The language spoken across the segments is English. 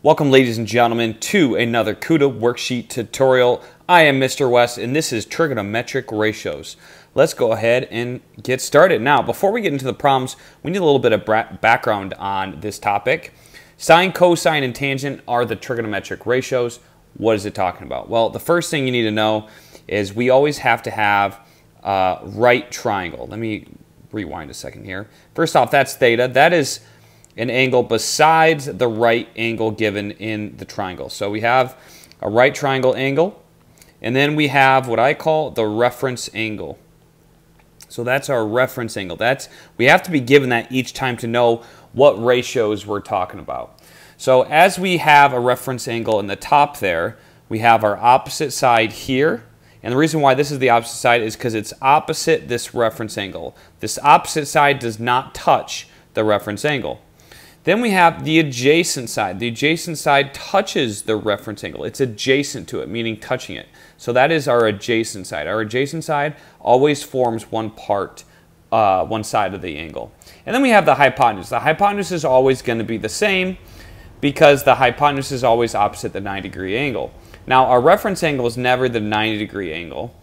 Welcome ladies and gentlemen to another Kuta worksheet tutorial. I am Mr. West and this is trigonometric ratios. Let's go ahead and get started. Now before we get into the problems we need a little bit of background on this topic. Sine, cosine, and tangent are the trigonometric ratios. What is it talking about? Well the first thing you need to know is we always have to have a right triangle. Let me rewind a second here. First off that's theta. That is an angle besides the right angle given in the triangle. So we have a right triangle angle, and then we have what I call the reference angle. So that's our reference angle. That's We have to be given that each time to know what ratios we're talking about. So as we have a reference angle in the top there, we have our opposite side here. And the reason why this is the opposite side is because it's opposite this reference angle. This opposite side does not touch the reference angle. Then we have the adjacent side. The adjacent side touches the reference angle. It's adjacent to it, meaning touching it. So that is our adjacent side. Our adjacent side always forms one part, uh, one side of the angle. And then we have the hypotenuse. The hypotenuse is always going to be the same because the hypotenuse is always opposite the 90 degree angle. Now our reference angle is never the 90 degree angle.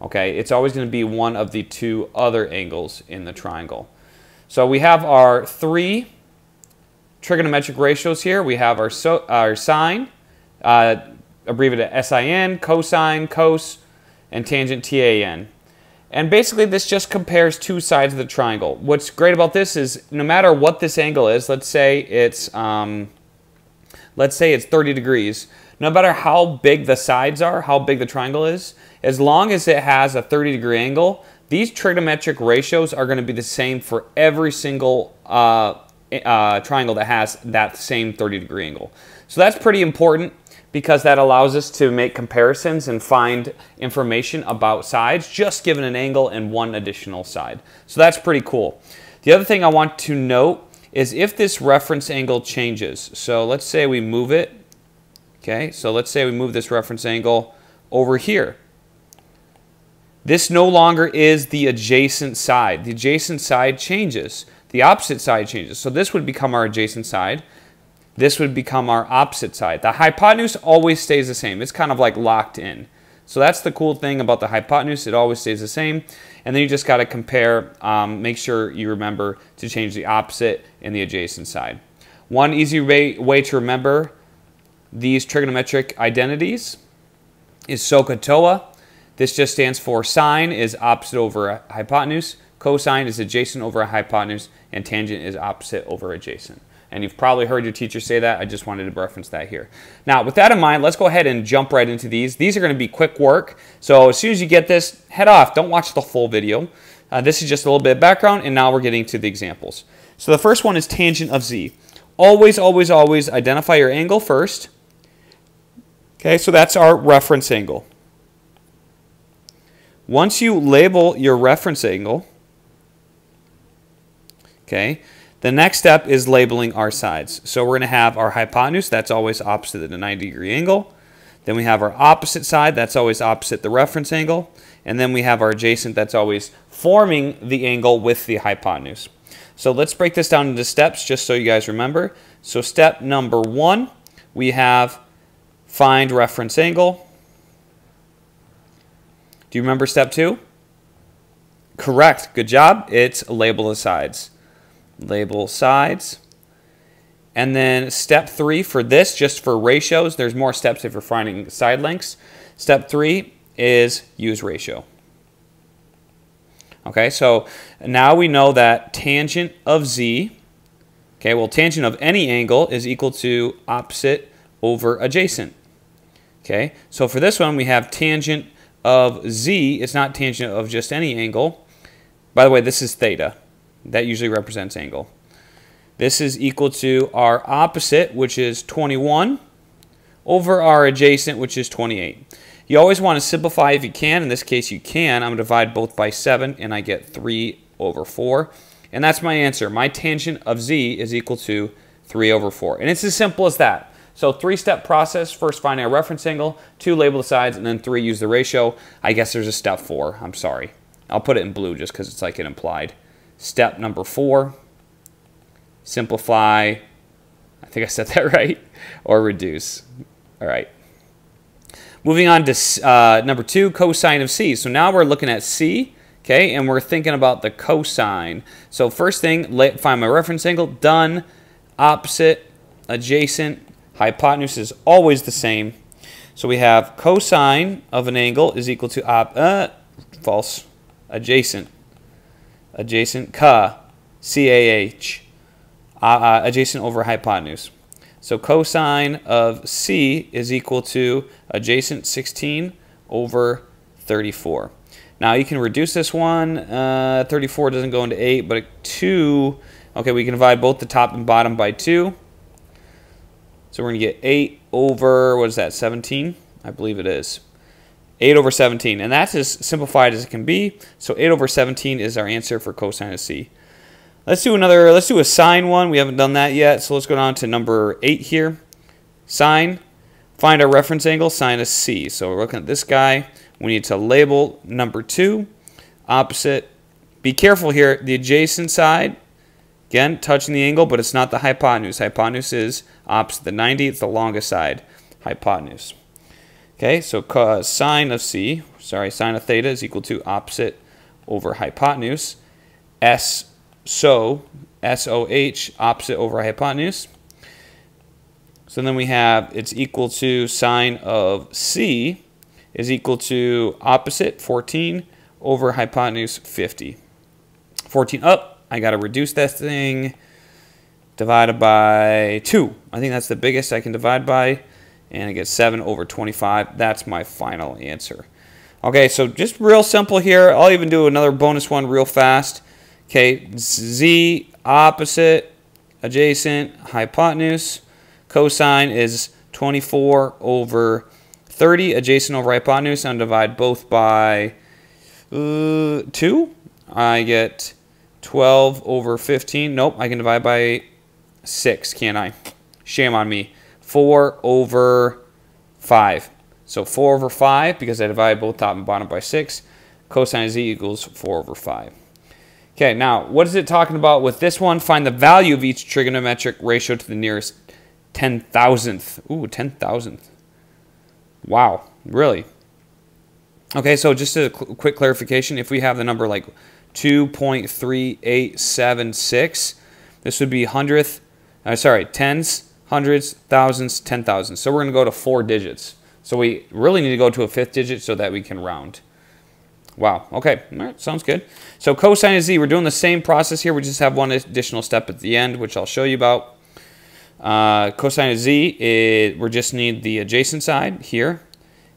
Okay, it's always going to be one of the two other angles in the triangle. So we have our three trigonometric ratios here. We have our, so, our sine, uh, abbreviated SIN, cosine, cos, and tangent TAN. And basically this just compares two sides of the triangle. What's great about this is no matter what this angle is, let's say it's, um, let's say it's 30 degrees, no matter how big the sides are, how big the triangle is, as long as it has a 30 degree angle, these trigonometric ratios are going to be the same for every single uh, uh, triangle that has that same 30 degree angle. So that's pretty important because that allows us to make comparisons and find information about sides just given an angle and one additional side. So that's pretty cool. The other thing I want to note is if this reference angle changes. So let's say we move it. Okay, so let's say we move this reference angle over here. This no longer is the adjacent side. The adjacent side changes the opposite side changes. So this would become our adjacent side. This would become our opposite side. The hypotenuse always stays the same. It's kind of like locked in. So that's the cool thing about the hypotenuse. It always stays the same. And then you just got to compare, um, make sure you remember to change the opposite and the adjacent side. One easy way, way to remember these trigonometric identities is SOHCAHTOA. This just stands for sine is opposite over hypotenuse. Cosine is adjacent over a hypotenuse, and tangent is opposite over adjacent. And you've probably heard your teacher say that. I just wanted to reference that here. Now, with that in mind, let's go ahead and jump right into these. These are going to be quick work. So as soon as you get this, head off. Don't watch the full video. Uh, this is just a little bit of background, and now we're getting to the examples. So the first one is tangent of z. Always, always, always identify your angle first. Okay, so that's our reference angle. Once you label your reference angle, Okay. The next step is labeling our sides. So we're going to have our hypotenuse, that's always opposite the 90 degree angle. Then we have our opposite side, that's always opposite the reference angle. And then we have our adjacent, that's always forming the angle with the hypotenuse. So let's break this down into steps just so you guys remember. So step number one, we have find reference angle. Do you remember step two? Correct. Good job. It's label the sides label sides. And then step three for this, just for ratios, there's more steps if you're finding side lengths. Step three is use ratio. Okay, so now we know that tangent of z, okay, well, tangent of any angle is equal to opposite over adjacent. Okay, so for this one, we have tangent of z, it's not tangent of just any angle. By the way, this is theta. That usually represents angle. This is equal to our opposite, which is 21, over our adjacent, which is 28. You always want to simplify if you can. In this case, you can. I'm going to divide both by 7, and I get 3 over 4. And that's my answer. My tangent of z is equal to 3 over 4. And it's as simple as that. So three-step process. First, find a reference angle. Two, label the sides. And then three, use the ratio. I guess there's a step four. I'm sorry. I'll put it in blue just because it's like it implied. Step number four, simplify. I think I said that right. Or reduce. All right. Moving on to uh, number two, cosine of c. So now we're looking at c, okay, and we're thinking about the cosine. So first thing, let, find my reference angle, done, opposite, adjacent, hypotenuse is always the same. So we have cosine of an angle is equal to op, uh, false, adjacent, adjacent, ca, C-A-H, uh, uh, adjacent over hypotenuse. So cosine of C is equal to adjacent 16 over 34. Now you can reduce this one. Uh, 34 doesn't go into 8, but 2, okay, we can divide both the top and bottom by 2. So we're going to get 8 over, what is that, 17? I believe it is. 8 over 17. And that's as simplified as it can be. So 8 over 17 is our answer for cosine of C. Let's do another, let's do a sine one. We haven't done that yet, so let's go down to number 8 here. Sine, find our reference angle, sine of C. So we're looking at this guy. We need to label number 2, opposite. Be careful here, the adjacent side, again, touching the angle, but it's not the hypotenuse. Hypotenuse is opposite the 90, it's the longest side, hypotenuse. Okay, so sine of C, sorry, sine of theta is equal to opposite over hypotenuse. S so SOH, opposite over hypotenuse. So then we have it's equal to sine of C is equal to opposite 14 over hypotenuse 50. 14 up, I got to reduce that thing divided by 2. I think that's the biggest I can divide by. And I get 7 over 25. That's my final answer. Okay, so just real simple here. I'll even do another bonus one real fast. Okay, z opposite, adjacent, hypotenuse. Cosine is 24 over 30, adjacent over hypotenuse. I'm divide both by uh, 2. I get 12 over 15. Nope, I can divide by 6, can't I? Shame on me. 4 over 5. So 4 over 5, because I divide both top and bottom by 6. Cosine of z equals 4 over 5. Okay, now what is it talking about with this one? Find the value of each trigonometric ratio to the nearest 10,000th. Ooh, 10,000th. Wow, really? Okay, so just a quick clarification. If we have the number like 2.3876, this would be hundredth, uh, sorry, tens, hundreds, thousands, ten thousands. So we're going to go to four digits. So we really need to go to a fifth digit so that we can round. Wow. Okay. All right. Sounds good. So cosine of z, we're doing the same process here. We just have one additional step at the end, which I'll show you about. Uh, cosine of z, it, we just need the adjacent side here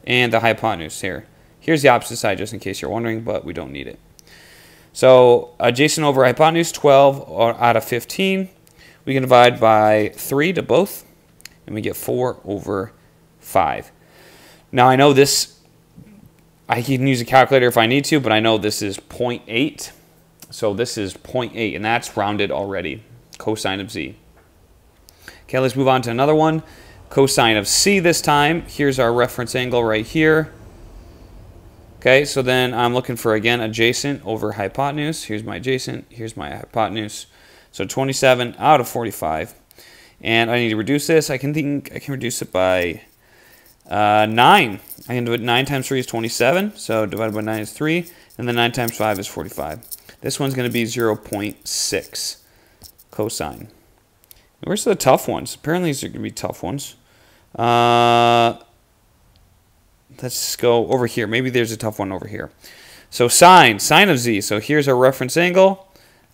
and the hypotenuse here. Here's the opposite side, just in case you're wondering, but we don't need it. So adjacent over hypotenuse, 12 out of 15. We can divide by 3 to both, and we get 4 over 5. Now I know this I can use a calculator if I need to, but I know this is 0.8. So this is 0.8, and that's rounded already, cosine of z. Okay, let's move on to another one. Cosine of c this time. Here's our reference angle right here. Okay, so then I'm looking for, again, adjacent over hypotenuse. Here's my adjacent. Here's my hypotenuse. So 27 out of 45. And I need to reduce this. I can think I can reduce it by uh, 9. I can do it 9 times 3 is 27, so divided by 9 is 3, and then 9 times 5 is 45. This one's going to be 0 0.6 cosine. Where's the tough ones? Apparently these are going to be tough ones. Uh, let's go over here. Maybe there's a tough one over here. So sine, sine of z. So here's our reference angle.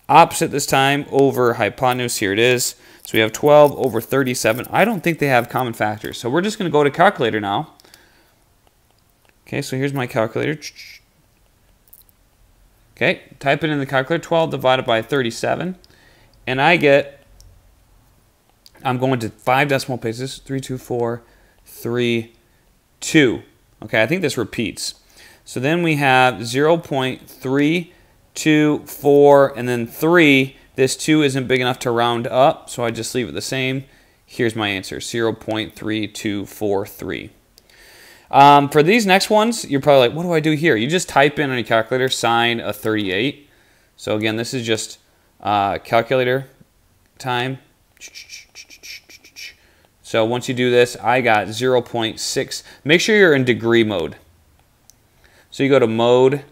Opposite this time over hypotenuse. Here it is. So we have 12 over 37. I don't think they have common factors. So we're just going to go to calculator now. Okay, so here's my calculator. Okay, type it in the calculator. 12 divided by 37. And I get, I'm going to five decimal places. 3, 2, 4, 3, 2. Okay, I think this repeats. So then we have 0 0.3, 2, 4, and then 3 this 2 isn't big enough to round up, so I just leave it the same. Here's my answer, 0.3243. Um, for these next ones, you're probably like, what do I do here? You just type in on your calculator sine of 38. So again, this is just uh, calculator time. So once you do this, I got 0.6. Make sure you're in degree mode. So you go to mode,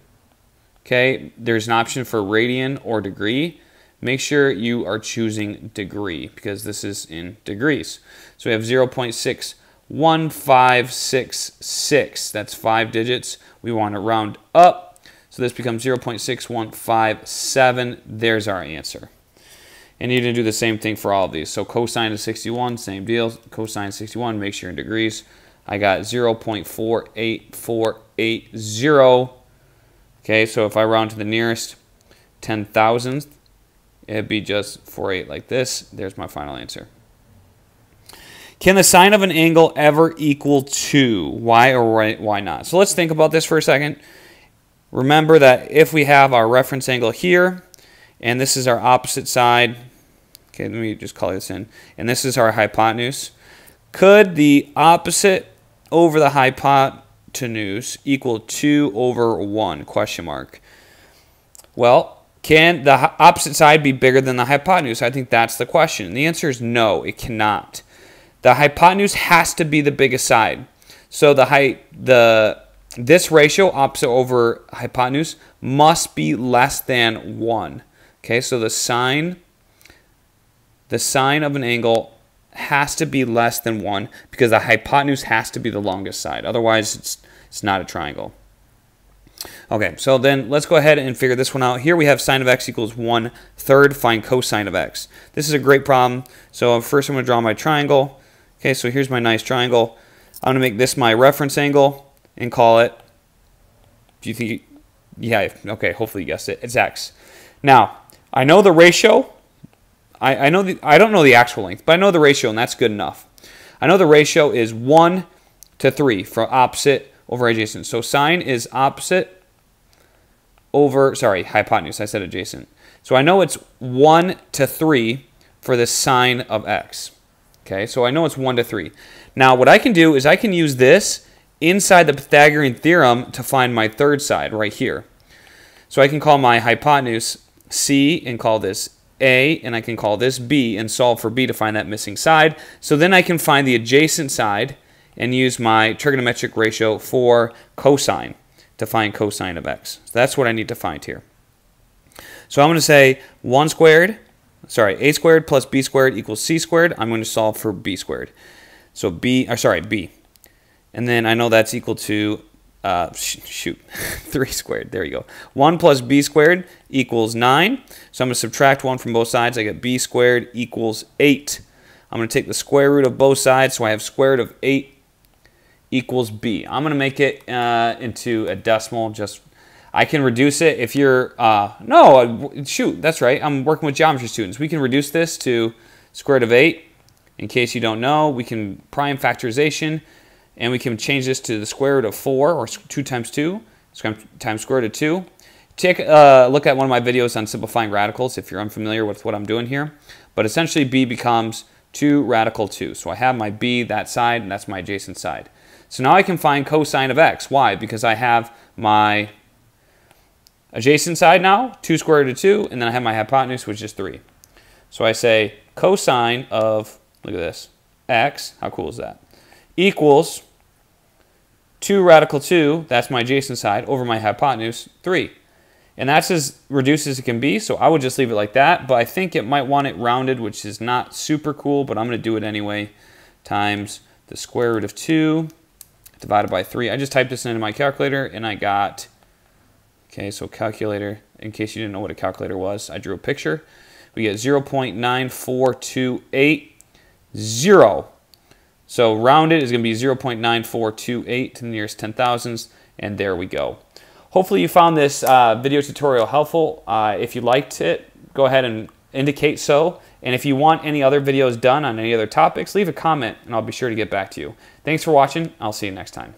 okay, there's an option for radian or degree. Make sure you are choosing degree because this is in degrees. So we have 0.61566. That's five digits. We want to round up. So this becomes 0.6157. There's our answer. And you're going to do the same thing for all of these. So cosine of 61, same deal. Cosine 61, make sure in degrees. I got 0.48480. Okay, so if I round to the nearest 10 thousandth, it'd be just 48 like this. There's my final answer. Can the sine of an angle ever equal 2? Why or why not? So let's think about this for a second. Remember that if we have our reference angle here, and this is our opposite side. Okay, let me just call this in. And this is our hypotenuse. Could the opposite over the hypotenuse equal 2 over 1? Question mark. Well, can the opposite side be bigger than the hypotenuse? I think that's the question. The answer is no, it cannot. The hypotenuse has to be the biggest side. So the height, the this ratio, opposite over hypotenuse, must be less than 1. Okay, so the sine, the sine of an angle has to be less than 1 because the hypotenuse has to be the longest side. Otherwise, it's, it's not a triangle. Okay, so then let's go ahead and figure this one out. Here we have sine of x equals 1 third. Find cosine of x. This is a great problem. So first I'm going to draw my triangle. Okay, so here's my nice triangle. I'm going to make this my reference angle and call it, do you think, yeah, okay, hopefully you guessed it. It's x. Now, I know the ratio. I, I know the I don't know the actual length, but I know the ratio, and that's good enough. I know the ratio is one to three for opposite over adjacent. So sine is opposite over sorry hypotenuse. I said adjacent. So I know it's one to three for the sine of x. Okay, so I know it's one to three. Now what I can do is I can use this inside the Pythagorean theorem to find my third side right here. So I can call my hypotenuse C and call this A, and I can call this B and solve for B to find that missing side. So then I can find the adjacent side and use my trigonometric ratio for cosine to find cosine of x. So that's what I need to find here. So I'm going to say 1 squared, sorry, a squared plus b squared equals c squared. I'm going to solve for b squared. So b, or sorry, b. And then I know that's equal to uh, sh shoot, 3 squared. There you go. 1 plus b squared equals 9. So I'm going to subtract 1 from both sides. I get b squared equals 8. I'm going to take the square root of both sides, so I have square root of 8 equals b. I'm going to make it uh, into a decimal. Just I can reduce it if you're, uh, no, uh, shoot, that's right. I'm working with geometry students. We can reduce this to square root of 8. In case you don't know, we can prime factorization and we can change this to the square root of 4, or 2 times 2, times square root of 2. Take a look at one of my videos on simplifying radicals if you're unfamiliar with what I'm doing here. But essentially, b becomes 2 radical 2. So I have my b, that side, and that's my adjacent side. So now I can find cosine of x. Why? Because I have my adjacent side now, 2 square root of 2, and then I have my hypotenuse, which is 3. So I say cosine of, look at this, x, how cool is that, equals 2 radical 2, that's my adjacent side, over my hypotenuse, 3. And that's as reduced as it can be, so I would just leave it like that. But I think it might want it rounded, which is not super cool, but I'm going to do it anyway, times the square root of 2 divided by 3. I just typed this into my calculator, and I got, okay, so calculator, in case you didn't know what a calculator was, I drew a picture. We get 0.9428, 0. So rounded is going to be 0.9428 to the nearest 10 thousandths, and there we go. Hopefully you found this uh, video tutorial helpful. Uh, if you liked it, go ahead and indicate so. And if you want any other videos done on any other topics, leave a comment and I'll be sure to get back to you. Thanks for watching. I'll see you next time.